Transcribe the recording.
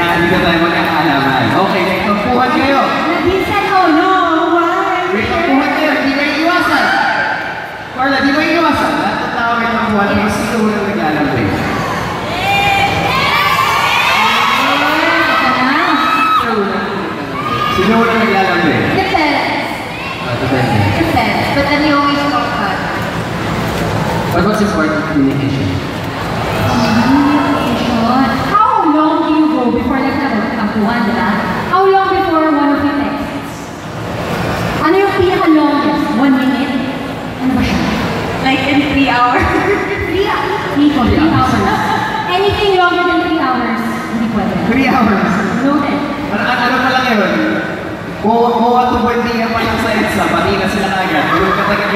dito tayo magkakaalaman. Okay, may pagpuhan kayo. Nadine said, oh no, why? May pagpuhan kayo, hindi may iwasan. Carla, di may iwasan. Lahat ng tao may pagpuhan, pero sino unang naglalambing? Ito na. Sino unang? Sino unang naglalambing? Depends. Ah, depende. Depends. But then you always talk back. What was important? Communication. How long do you go before like nagkakampuhan, di ba? How long before one of you texts? Ano yung pinaka-longest? One minute? Ano ba siya? Like in three hours. Three hours. Nico, three hours. Anything longer than three hours, hindi pwede. Three hours. Noted. Ano, ano, pa lang yun? Kuha, to buwan pa lang sa EDSA, pati na sila agad. Ganun, katagal,